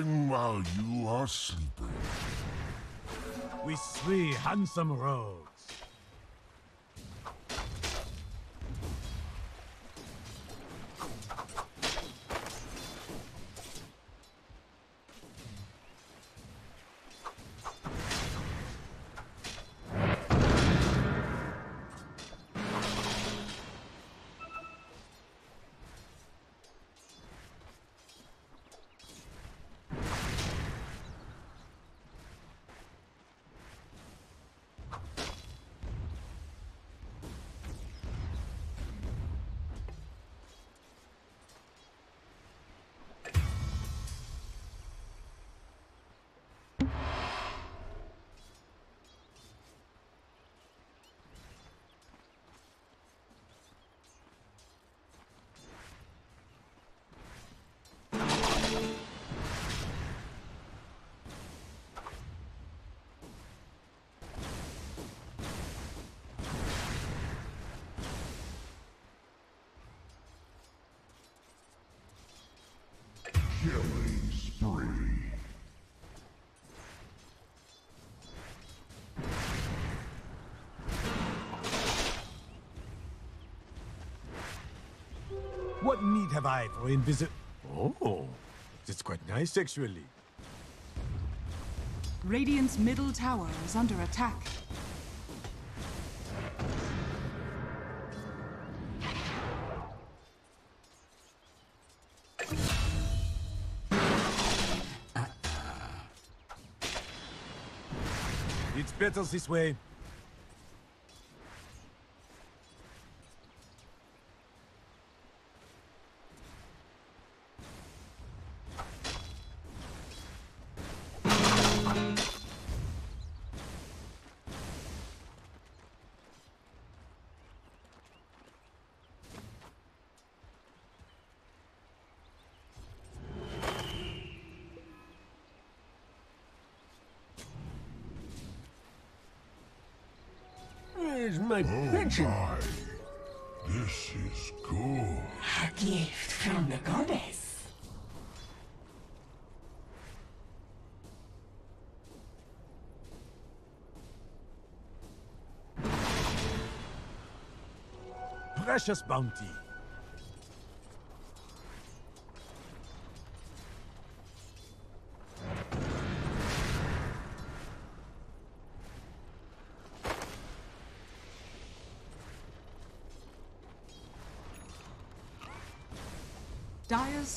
while you are sleeping. We three handsome rogues. What have I for invisit? Oh, it's quite nice actually. Radiant's middle tower is under attack. It's better this way. My Oh my. This is good. A gift from the goddess. Precious bounty.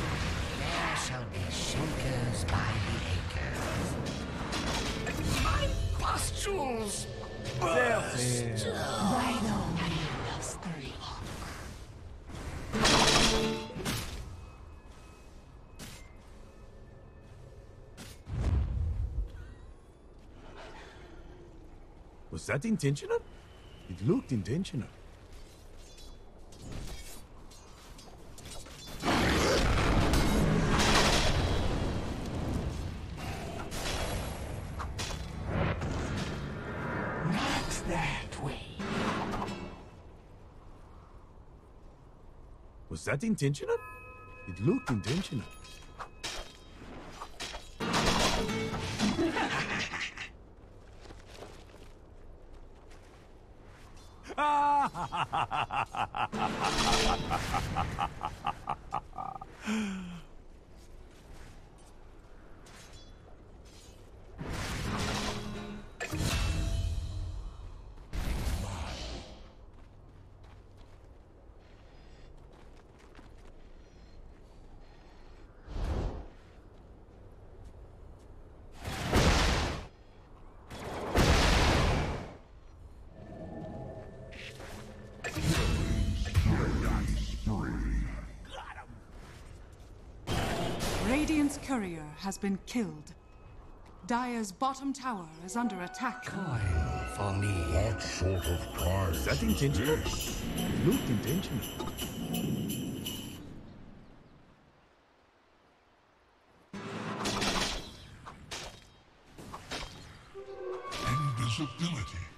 Has. There shall be shakers by the acres. My pustules burst by the wheel of three. Was that intentional? It looked intentional. Was that intentional? It looked intentional. Radiant's courier has been killed. Dire's bottom tower is under attack. What sort of prize? Was that intentional? Looked intentional. Invisibility.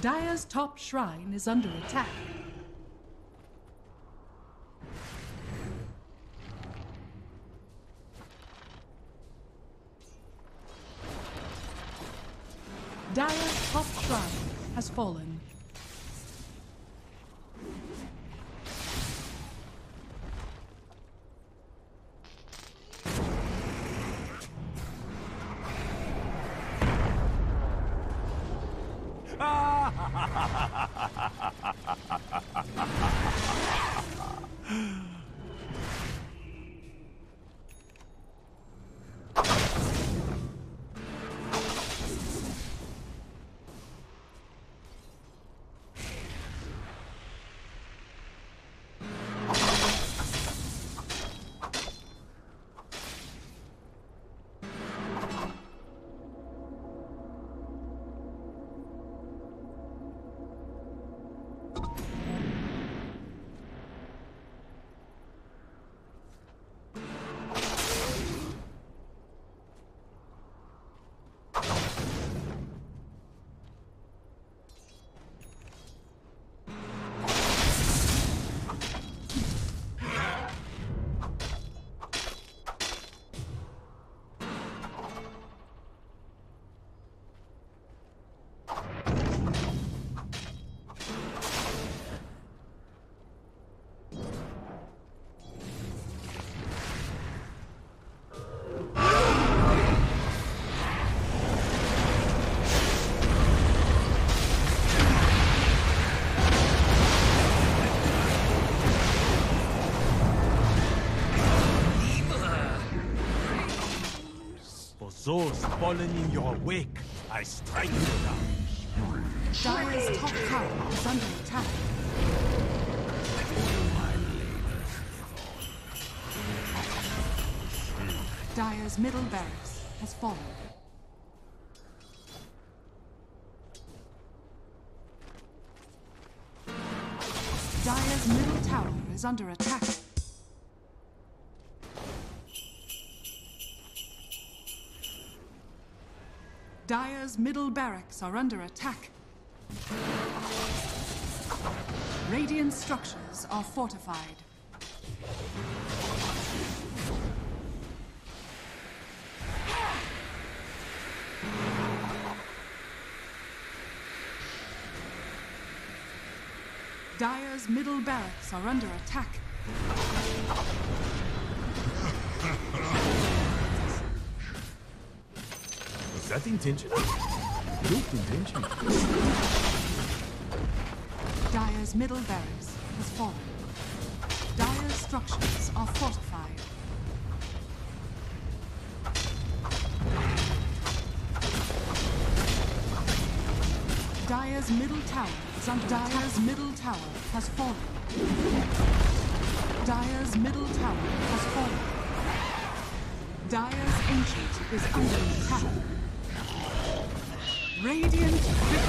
Dire's top shrine is under attack. Dire's top shrine has fallen. 哈哈哈哈哈哈 souls fallen in your wake, I strike you down. Dire's top tower is under attack. Dire's middle barracks has fallen. Dire's middle tower is under attack. Dire's middle barracks are under attack. Radiant structures are fortified. Dire's middle barracks are under attack. Was that intentional? Looked intentional. Dire's middle barracks has fallen. Dire's structures are fortified. Dire's middle tower is under Dire's middle tower has fallen. Dire's middle tower has fallen. Dire's ancient is under attack. Radiant victory.